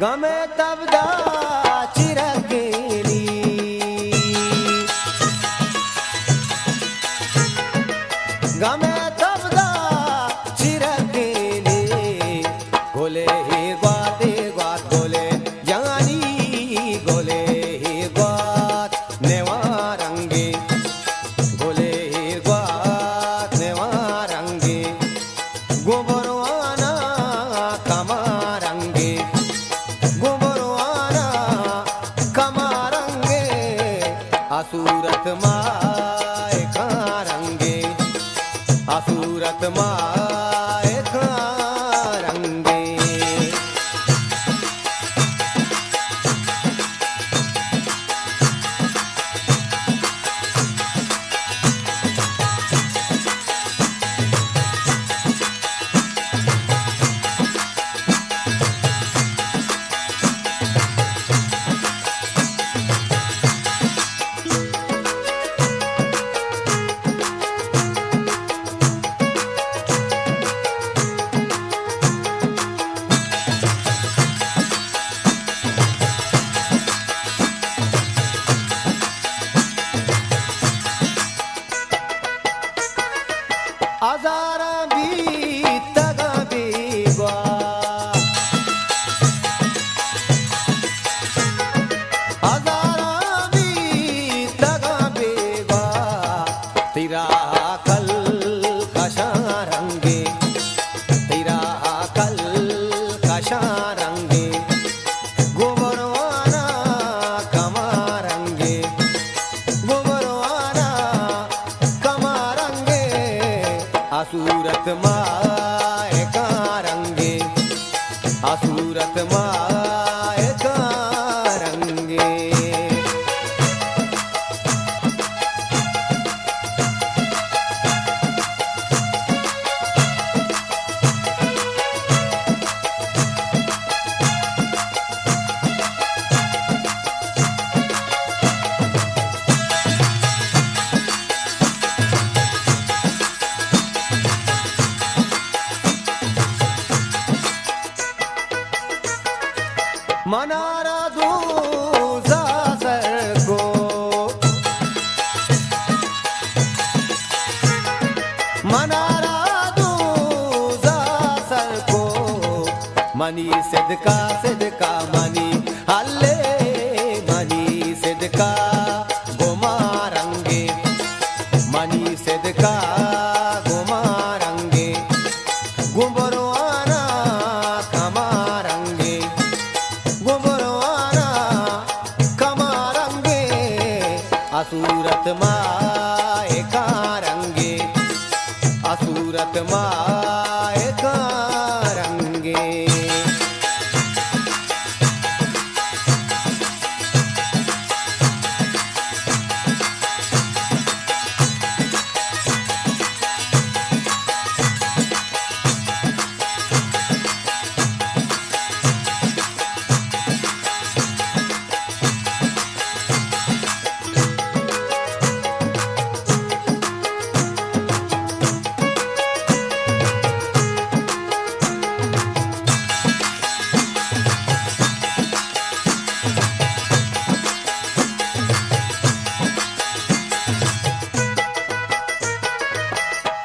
ਗਮੇ ਤਬਦਾ असुरत माए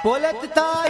बोलत ताईर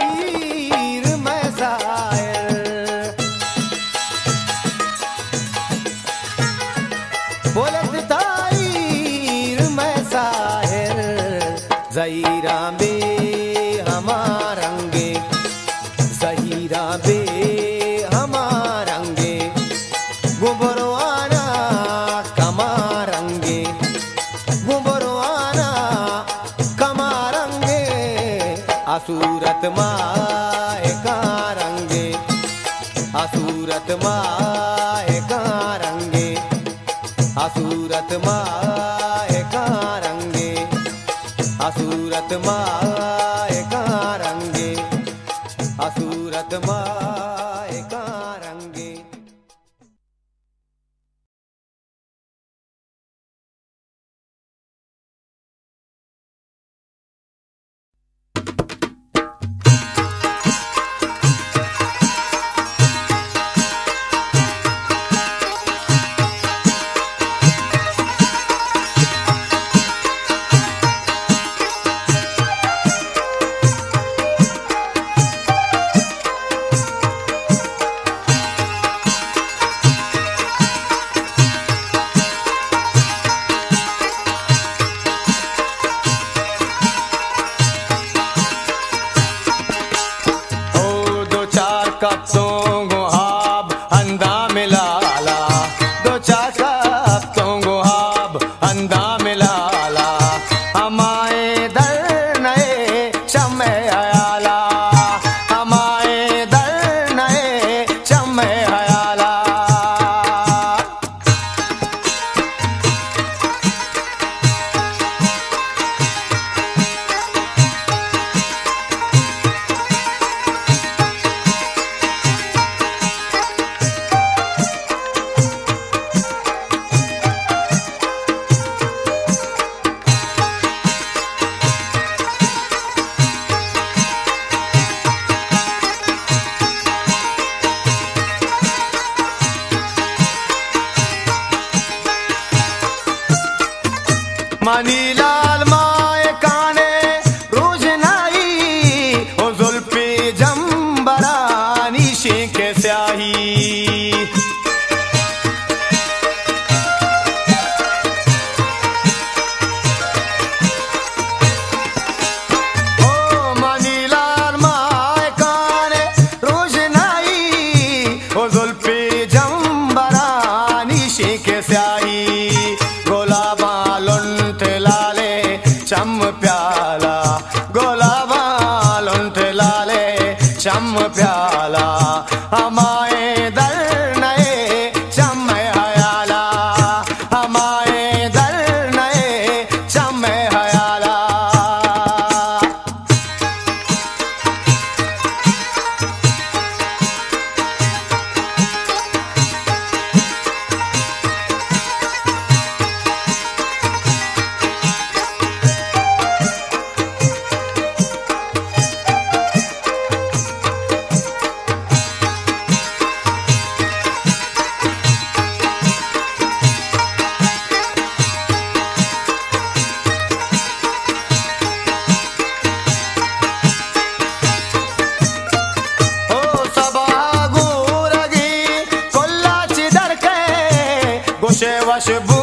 washbu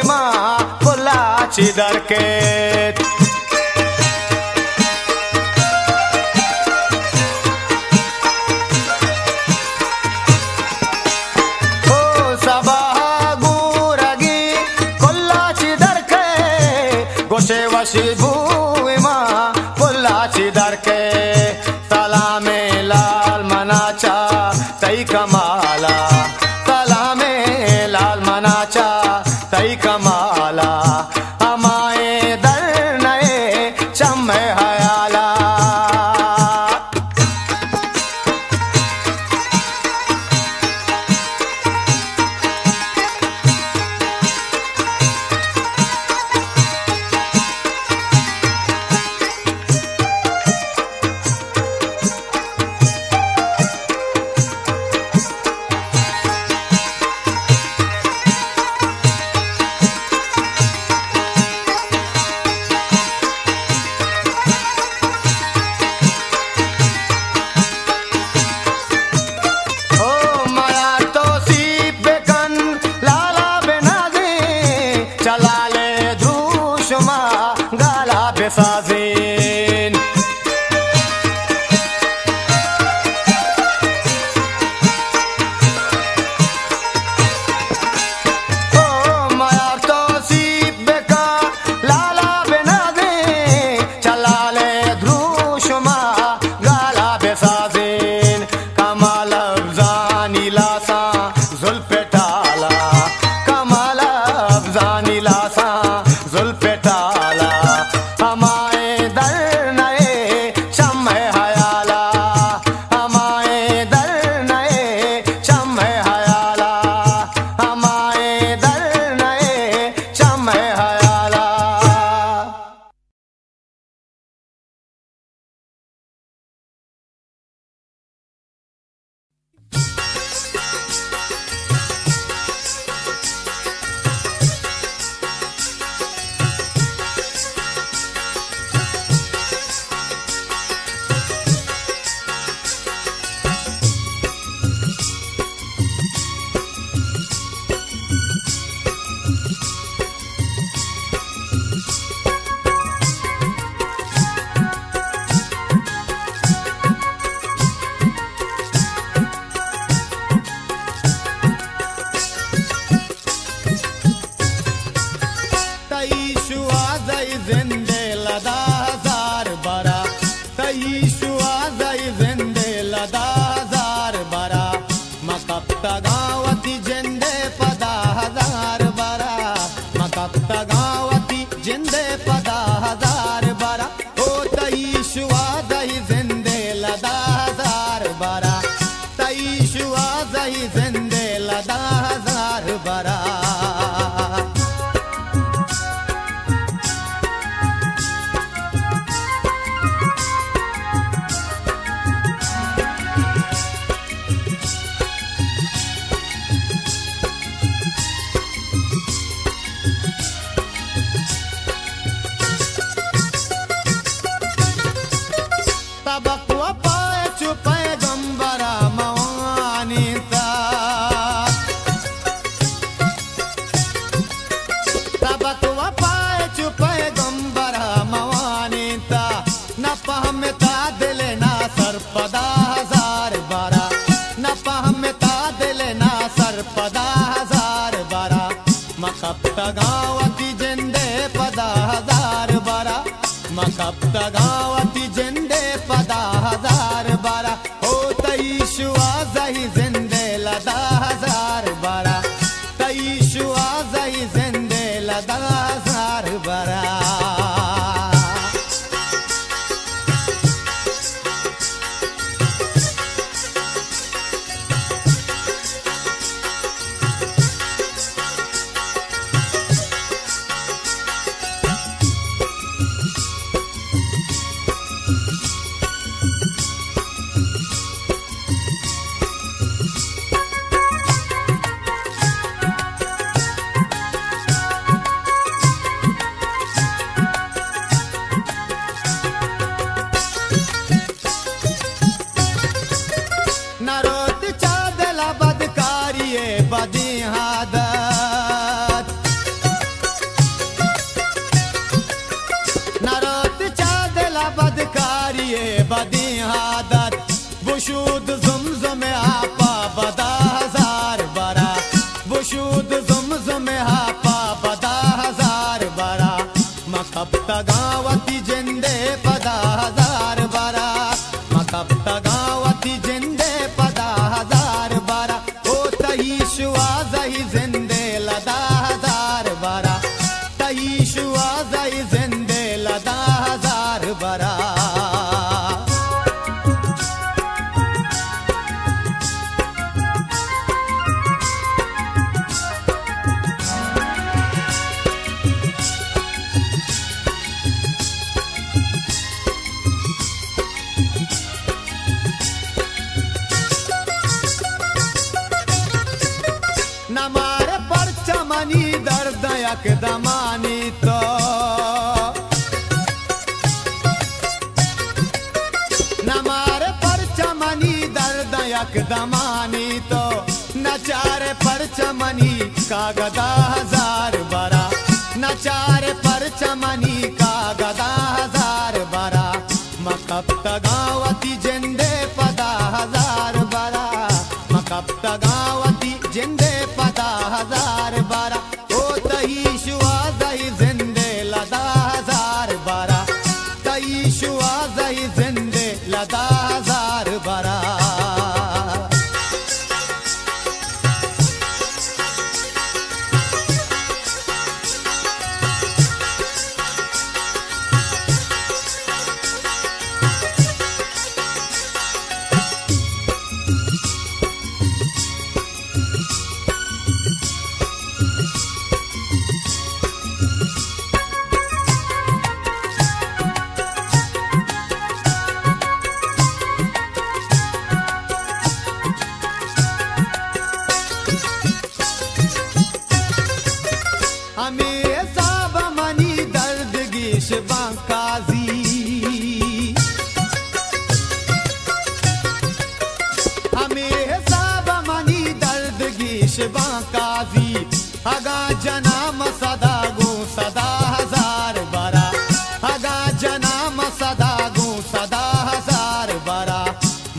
ima polachi darket Shibu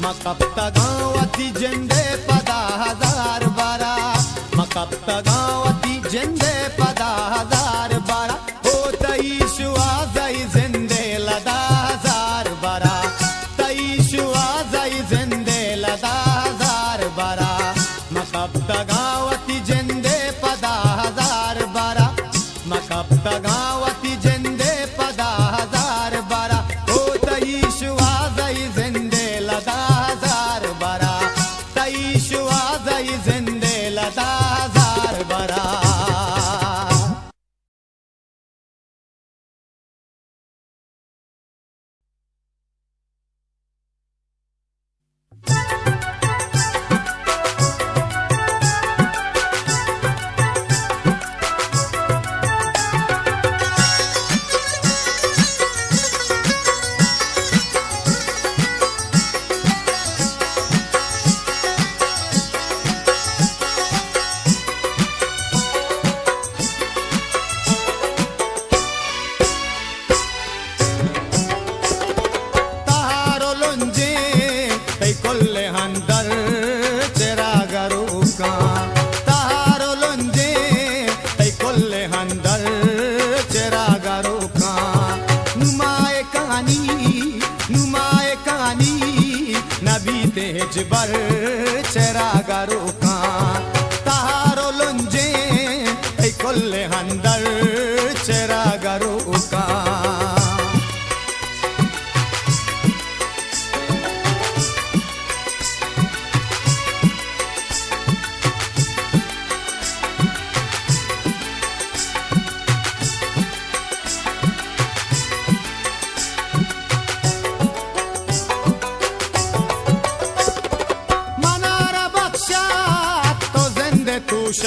मकपता गांवती झंडे पदा हजार बारा मकपता गांवती झंडे पदा हजार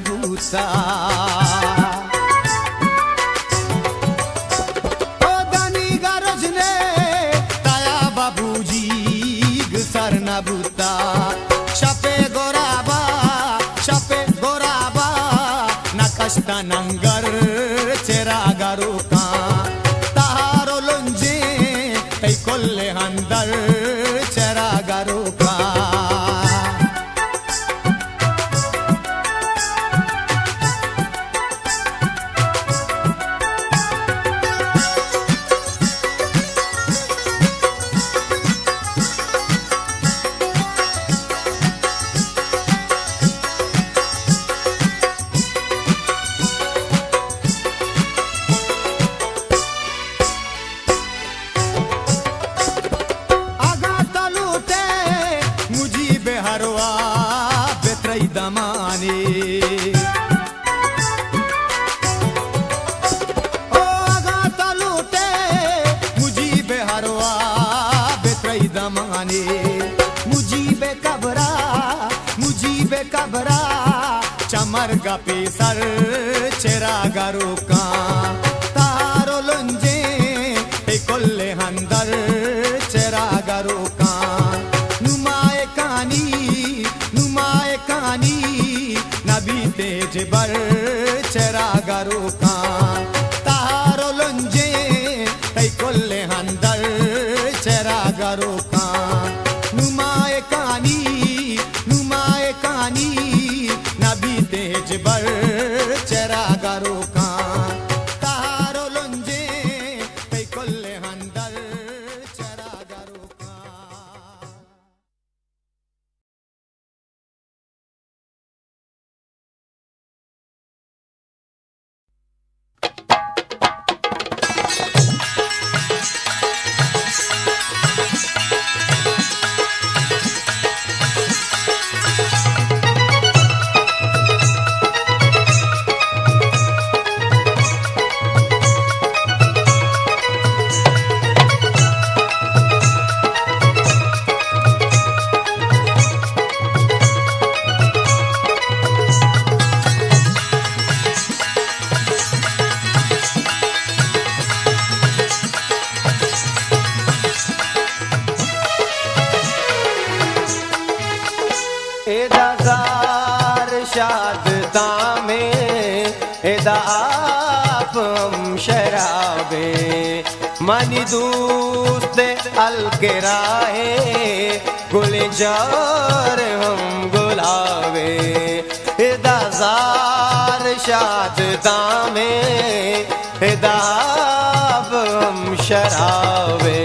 भूसा। तै कोल्ले के राहे गुल जार हम गुलाबे एदा शाद दामे में हम शराबे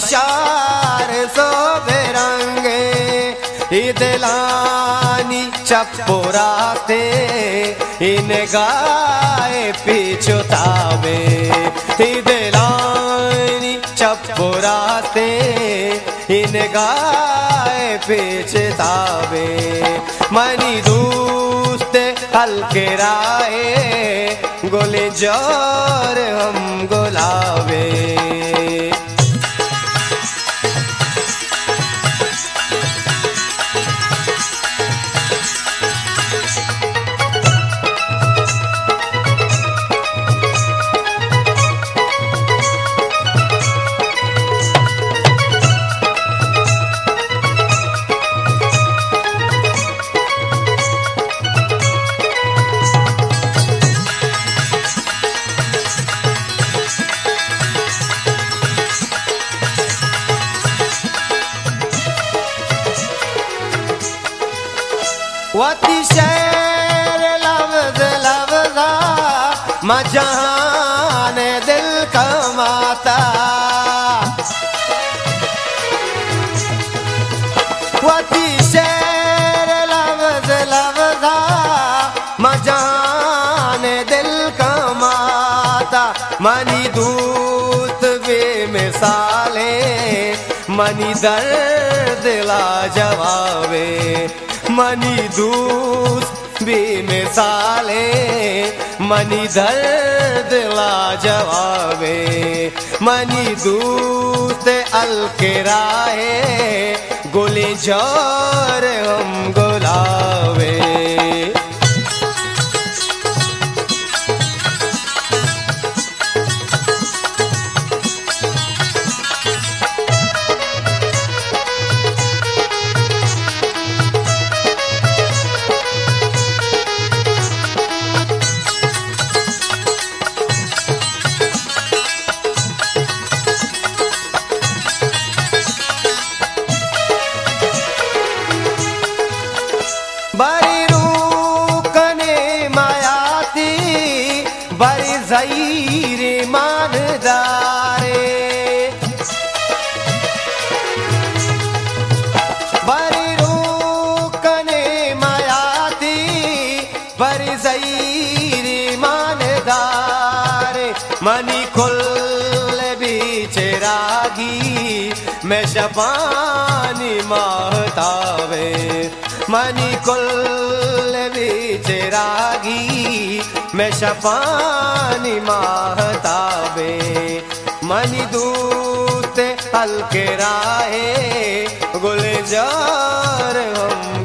तई शार सो बेरंगे दिलानी चपोराते इन गाए पिछुतावे दिलानी चपोराते इन गाए पिछतावे मनी दूस्त हल्के राए, गोले ज़ोर हम गोलावे। मजान दिल कमाता वती शहर लफ्ज लफ्जा, मजान दिल कमाता मनी दूत बेमिसाले, मनी दर्द ला जवाबे मनी दूत बेमिसाले मनी जवाबे मनी दूत अल के राहे गोले जोर मैं शपानी महतावे मनी कुल बीचे रागी मैं शपानी महतावे मनी दूत हल्के राहे, गुलजार हम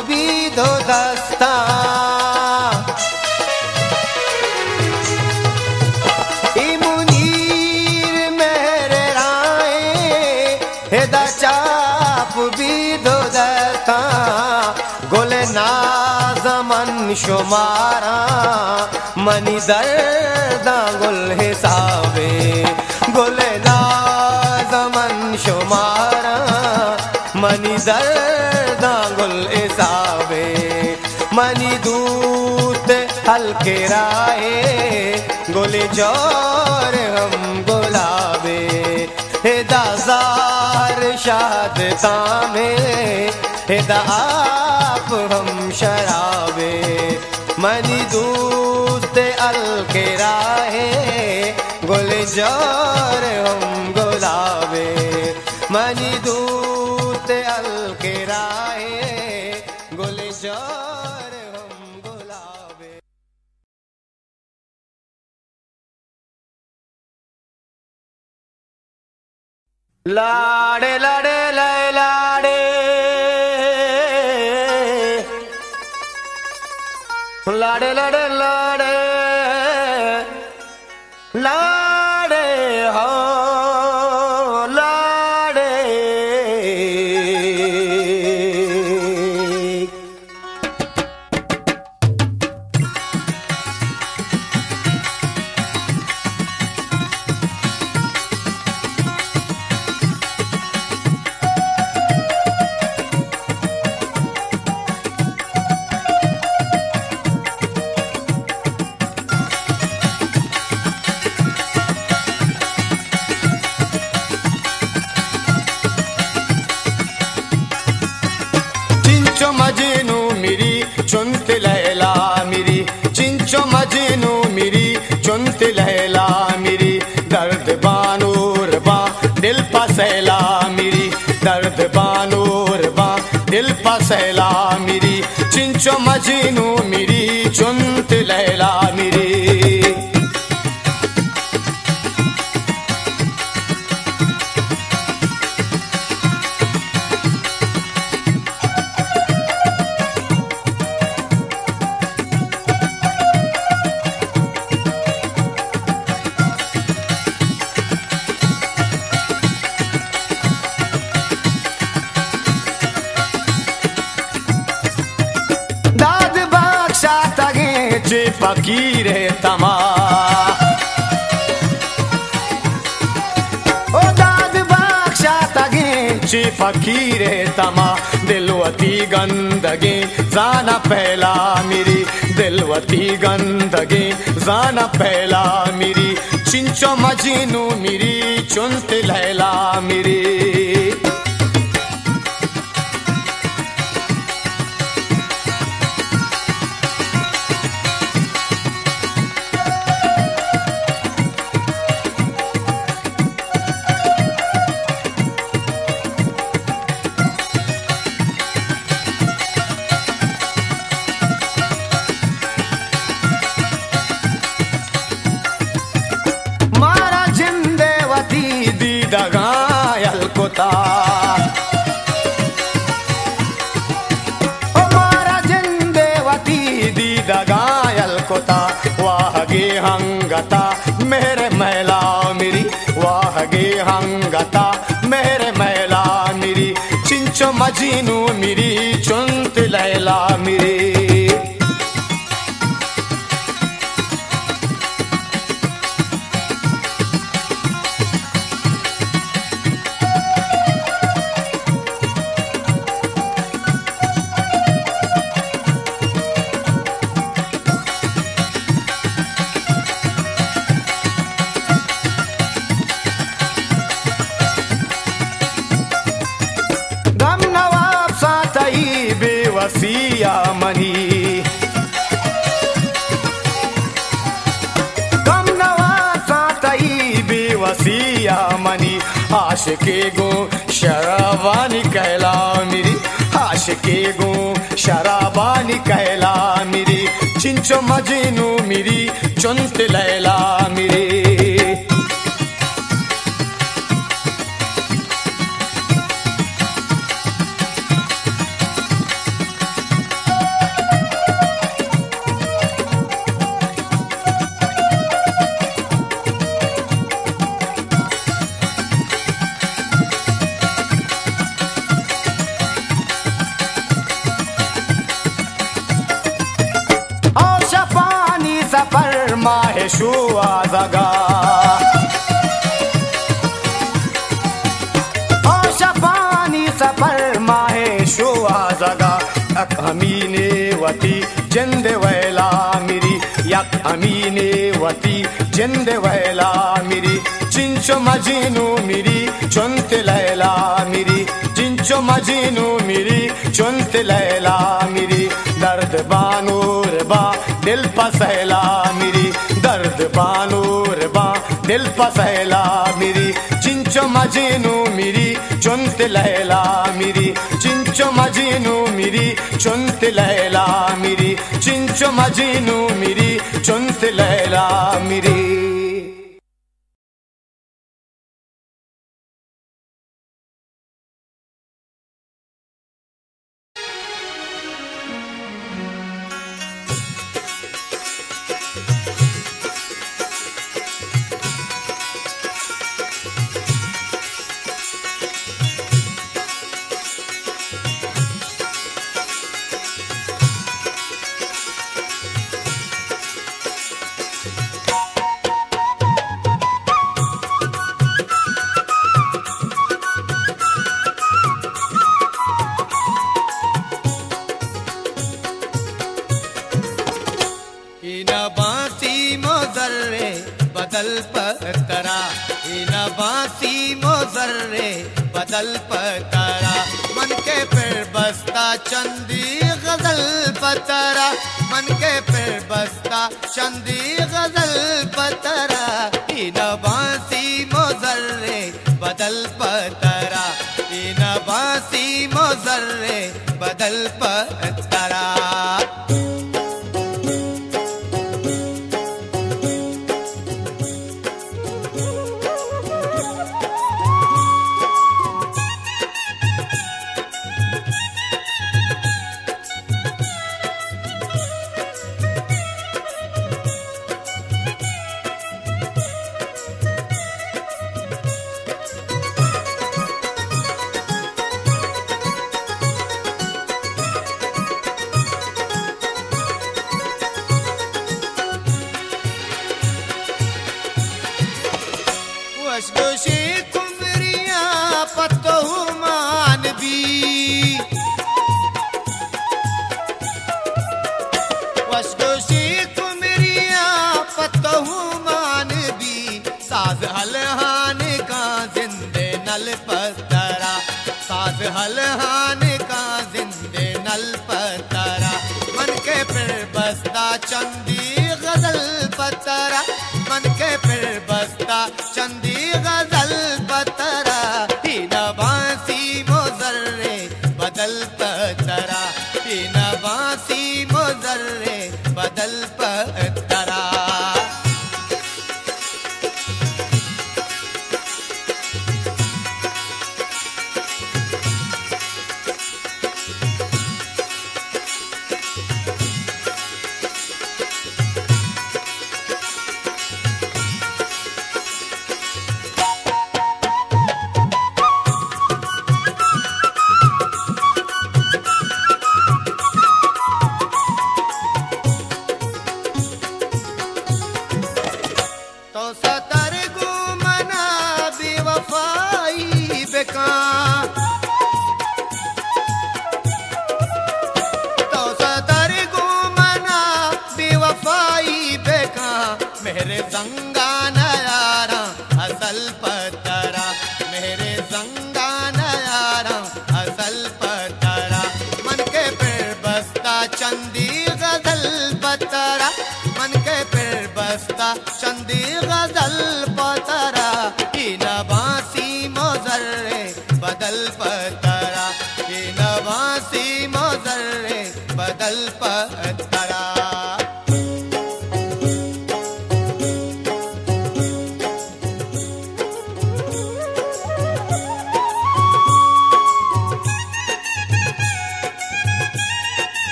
भी दो दस्ता। भी दो दस्ता। शुमारा मनी दर्दा गुल हिसाबे। गोले नाजमन शुमारा। मनी दर्दा गुल हिसाबे, मनी दूत हल्के राए गोले ज़ोर हम गुलाबे। हेदाजार शाद तामे हेदा आप हम शराबे। मनी दूत अल के राहे, गोले ज़ोर हम गुलाबे। मनी ലാടേ ലാടേ ലാടേ. ലാടേ ലാടേ ലാടേ. पसैला मिरी दर्द बानूर बा दिल पसैला मिरी चिंचो मजनू मिरी चुनत फकीर तमा दिलवती गंदगे जाना पहला मेरी दिलवती गंदगे जाना पहला मेरी चिंचो मजीनू मेरी चुनत लैला मेरी कोता, वाहगे हंगता, मेरे मैला मिरी, वाहगे हंगता, मेरे मैला मिरी, चिंचो मजीनू मेरी, चुंत लैला मिरी। आशिके गो शराबानी कहला मेरी के गो शराबानी कहला मेरी चिंचो मजीनू मेरी चुंत लैला मेरी जिंद वैला मिरी, चिंचो मजीनू मिरी, चुंत लैला मिरी, चिंचो मजीनू मिरी, चुंत लैला मिरी, दर्द बानूर बा, दिल पसैला मिरी, दर्द बानूर बा, दिल पसैला मिरी, चिंचो मजीनू मिरी, चुंत लैला मिरी, चिंचो मजीनू मिरी, चुंत लैला मिरी, चिंचो मजीनू मिरी, चुंत लैला मिरी। बदल पतरा इन बासी मोजर्रे बदल पतरा मन के फिर बसता चंदी गज़ल पतरा, मन के फिर बसता चंदी गज़ल पतरा। इन बासी मोजर्रे बदल पतरा इन बासी मोजर्रे बदल पतरा। चंदी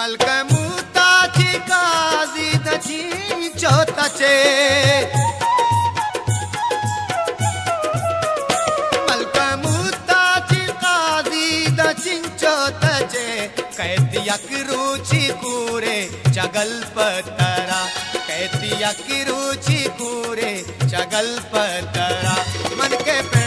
मलक मुताची काजी दची चोताचे मलक मुताची काजी दची चोताचे कैदियक रुची कुरे जगल पतरा। कैदियक रुची कुरे जगल पतरा। मन के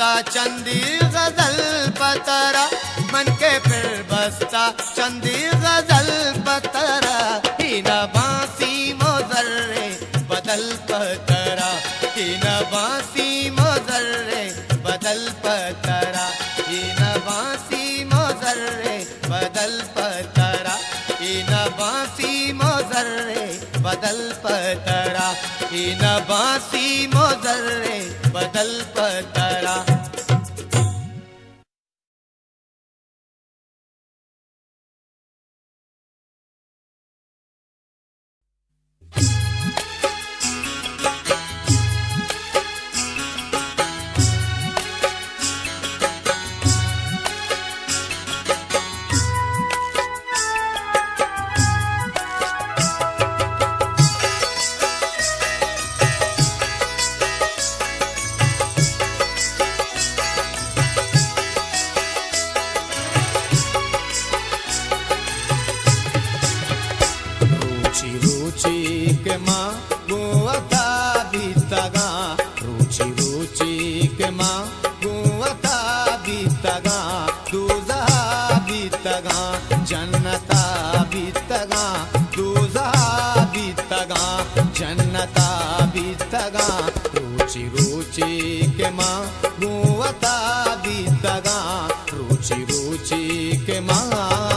बसता चंदी गज़ल पतरा, मन के फिर बसता चंदी गज़ल पतरा ही बांसी मोजर्रे बदल पतरा ही बांसी मोजर्रे बदल पतरा ही बांसी मोजर्रे बदल पतरा ही बांसी मोजर्रे बदल पतरा ही बांसी मोजर्रे बदल पतरा। रुचि रुचि के माँ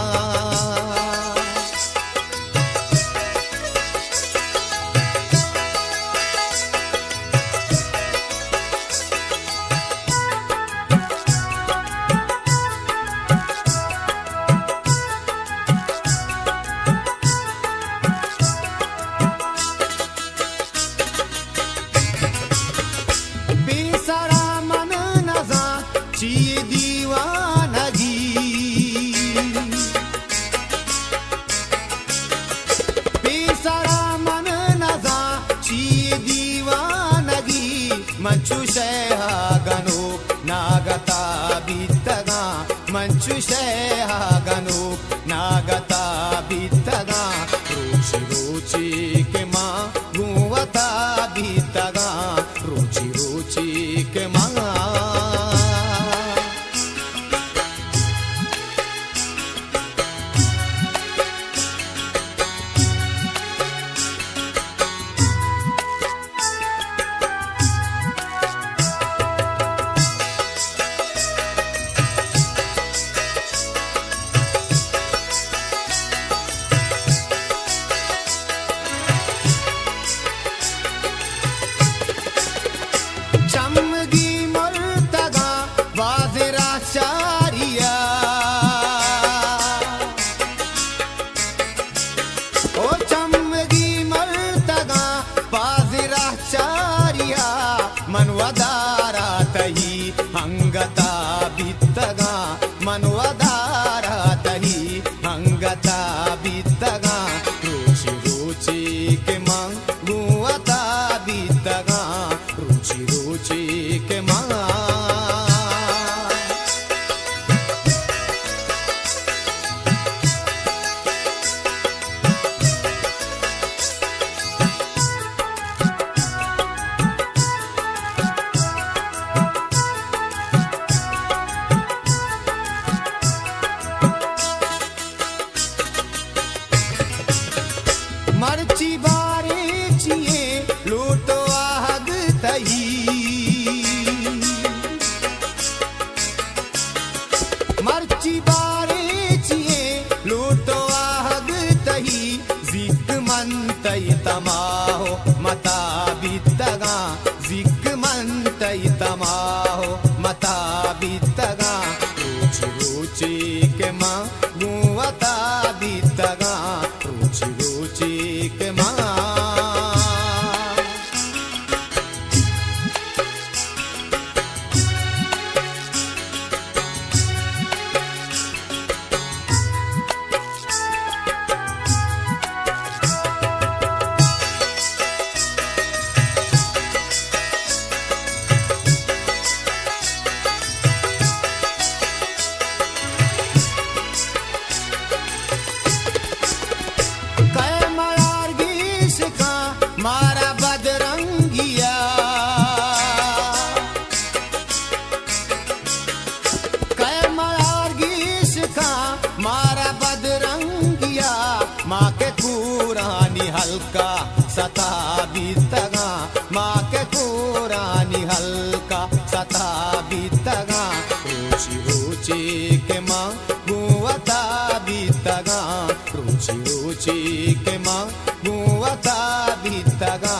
रुचि रुचि मा दूवता बी तगा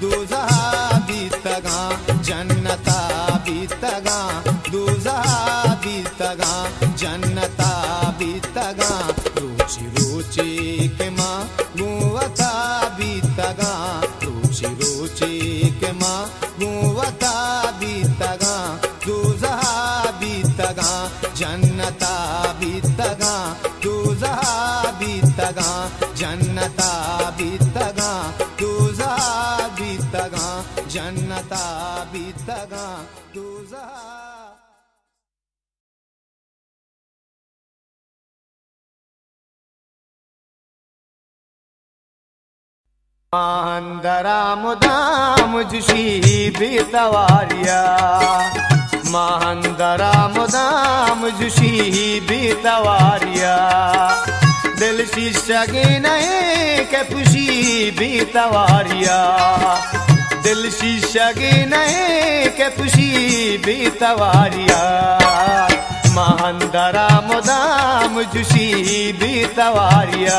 दुजा बी तगा जन्नता बी तगा दुधाी तगा जन्नता बी तगा तु तुि रुचि मा दुवता बीतगा तु तुचिक मा महंदरा मुदाम जुशी भी तवारिया महांदराम मुदाम जुशी भी तवारिया दिल सी सगे नए के खुशी भी तवारिया दिल सी सगे नए के खुशी भी तवारिया महांदराम मुदाम जुशी भी तवारिया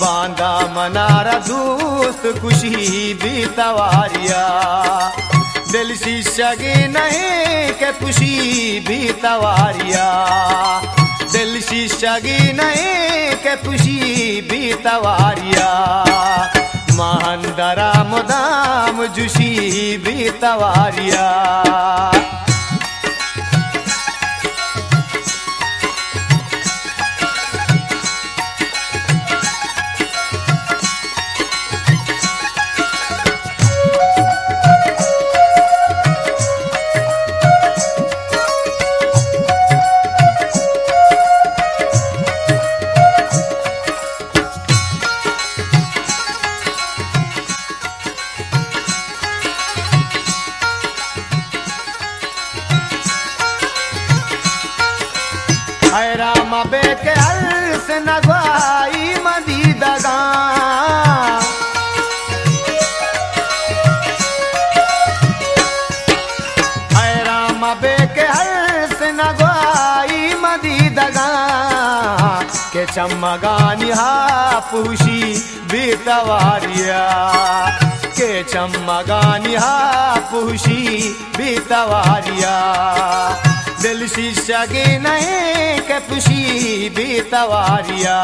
बांधा मनारा दोस्त खुशी भी तवारिया दिल सी की नहीं के पुशी भी तवारिया। दिल सी सगी नहीं के पुशी भी तवारिया। महान दरा मुदाम जुशी भी तवारिया। हर्ष नगवाई मदी दगा है राम बे के हर्ष नगवाई मदी दगा के चमगानी हा पुशी बीतवारिया दिल शीशा की नहीं के पुशी भी तवारिया।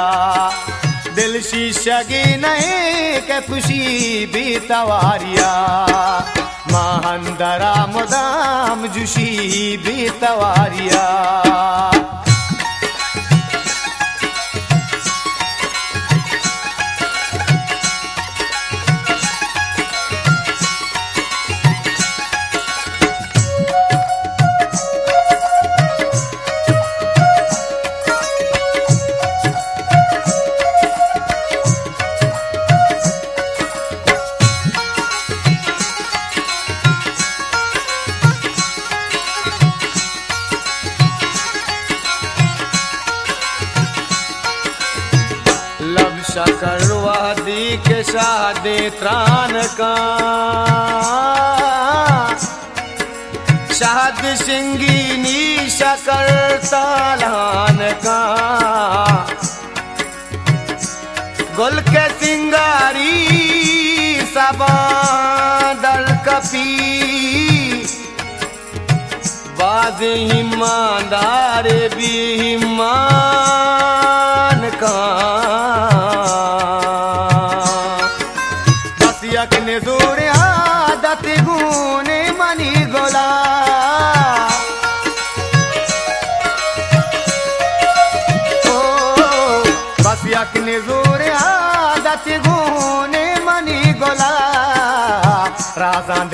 दिल शीशा की नहीं के पुशी भी तवारिया। महंदरा मुदाम जुशी भी तवारिया।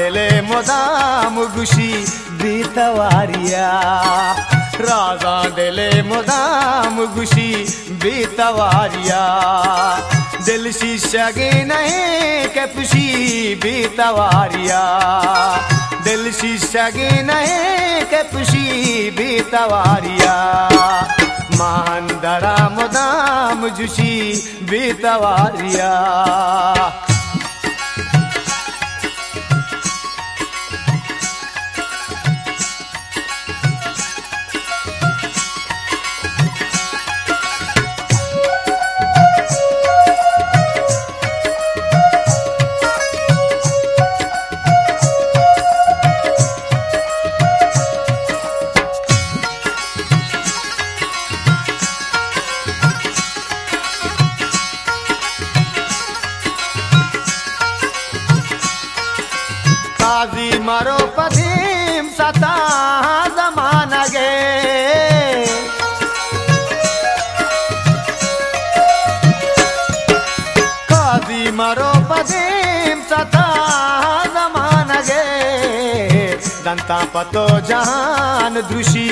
दिले मुदाम गुशी बीतवारिया। राजा दिले मुदाम गुशी बीतवारिया। दिल शीशा के नहीं के पुशी बीतवारिया। दिल शीशा के नहीं के पुशी बीतवारिया मांदरा मुदाम जुशी बीतवारिया। दंता पतो जहान दृषि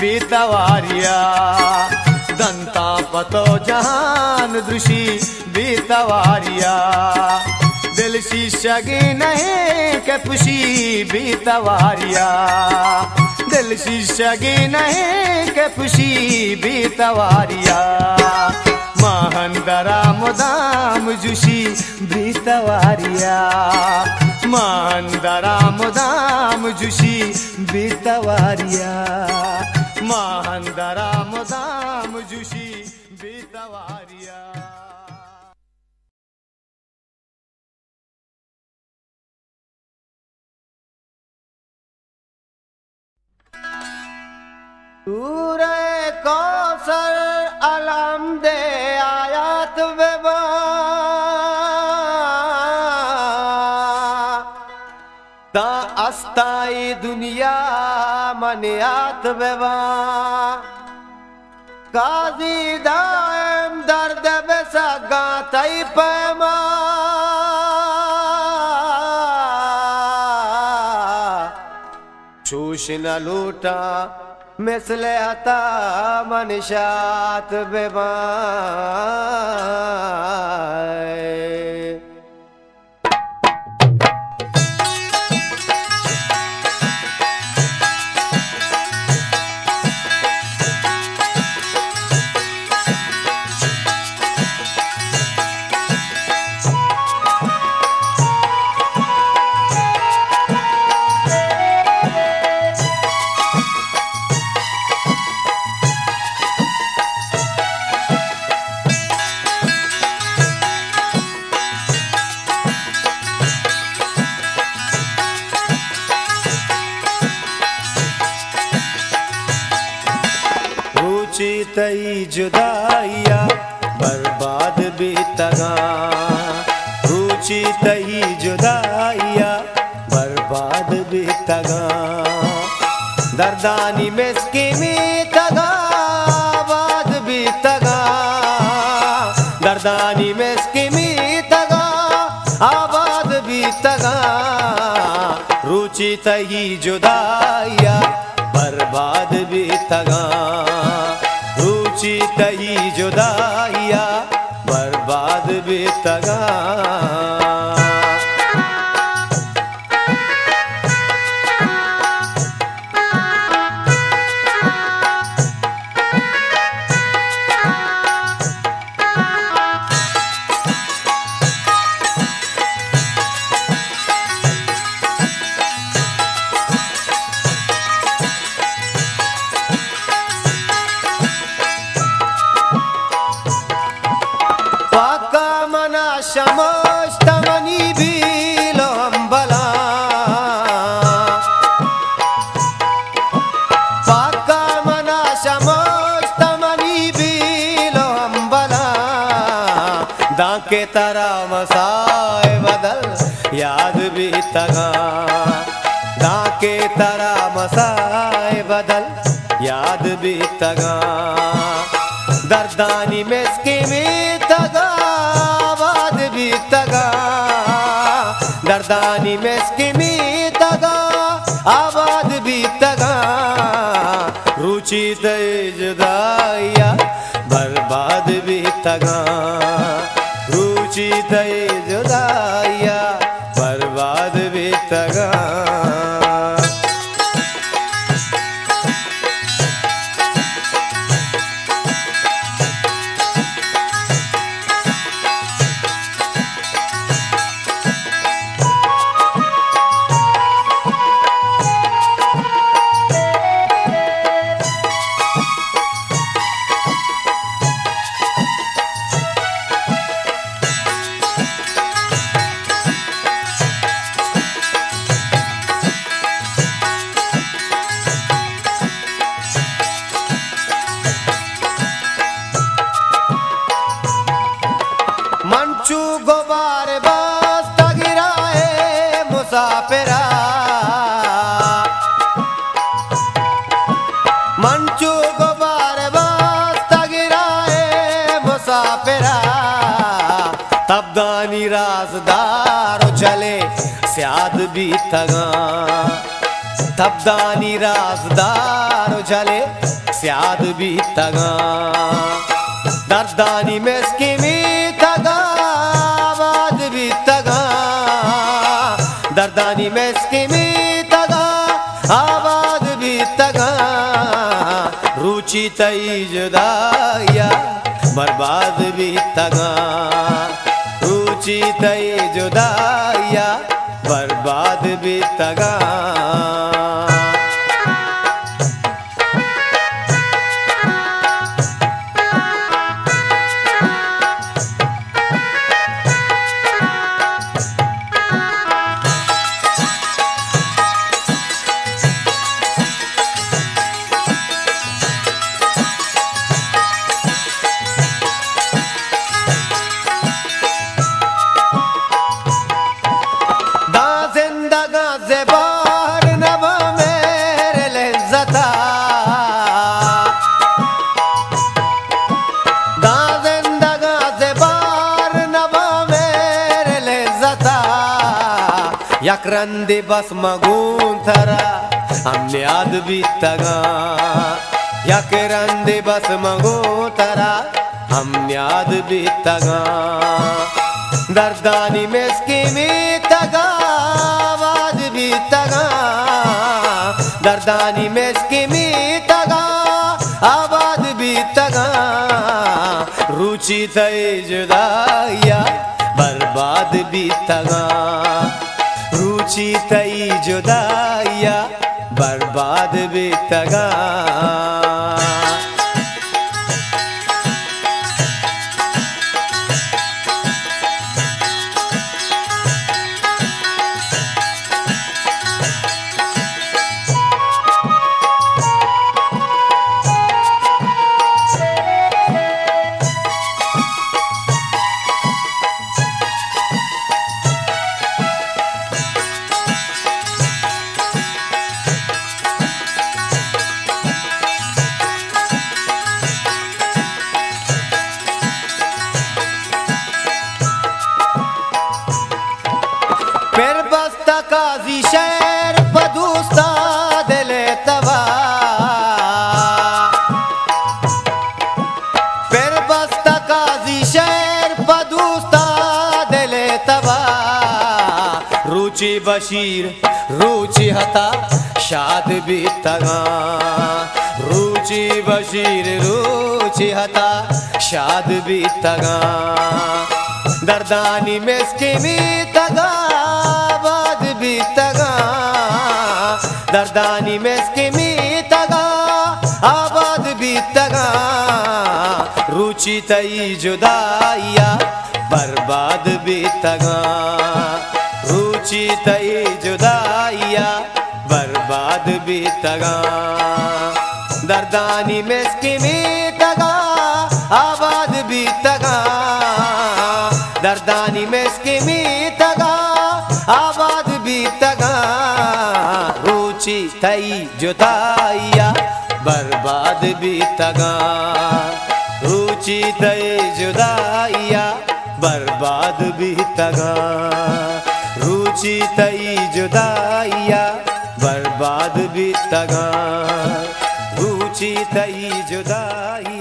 बीतवारिया। दंता पतो जहान दृषि बीतवारिया। दिल शीशगी नहीं के पुशी भी तवारिया दिल शीशगी नहीं के पुशी भी तवारिया महंदरा मुदाम जुशी भी तवारिया महंदरा मुदाम जुशी भी तवारिया महंदरा मुदाम जुशी भी तवारिया सूरे कौसर अलम दे आयात बेबा अस्ताई दुनिया मनियात बेबा काजी दायम दर्द बेसगा तई पैमा छूश न लूटा मिसले अता मनशात बेबाए रुचि जुदाइया, बर्बाद भी तगा। रुचि तही जुदाइया, बर्बाद भी तगा। दर्दानी में स्कीमी तगा बाद भी तगा। दर्दानी में स्कीमी तगा, आबाद भी तगा। रुचि तही जुदाइया, बर्बाद भी तगा। रुचि जुदाइया बर्बाद भी दाके तरा मसाए बदल, याद भी तगा। दाके तरा मसाए बदल, याद तगा। दर्दानी में आबाद तगा दर्दानी में स्किमी तगा आवाज़ भी तगा रुचि तय बर्बाद भी तगा रुचि तय तबदानी राजदार चले स्याद भी तगा। दर्दानी में स्कीमी तगा आबाद भी तगा। दर्दानी में स्कीमी तगा आबाद भी तगा। रुचि तई जुदाया बर्बाद भी तगा। रुचि तई जुदाया बर्बाद भी यकरंदी बस मगून थरा। हम याद भी तगा। यकरंदी बस मगून थरा। हम याद भी तगा। दर्दानी में स्कीमी तगा। आवाज़ भी तगा। दर्दानी में स्कीमी तगा। आवाज़ भी तगा। रुचि तय जुदाया बर्बाद भी तगा। रुचि तई जुदाया बर्बाद भी तगा। शाद भी तगा। दर्दानी में स्कीमी तगा बाद भी तगा। दर्दानी में स्कीमी तगा, आबाद भी तगा। रुचि तई जुदाइया, बर्बाद भी तगा। रुचि तई जुदाइया, बर्बाद भी तगा। दर्दानी में स्कीमी तगा, आबाद में स्कीमी तगा आबाद भी तगा रुचि तई जुदाइया बर्बाद भी तगा रुचि तई जुदाइया बर्बाद भी तगा रुचि तई जुदाइया बर्बाद भी तगा रुचि तई जुदाइया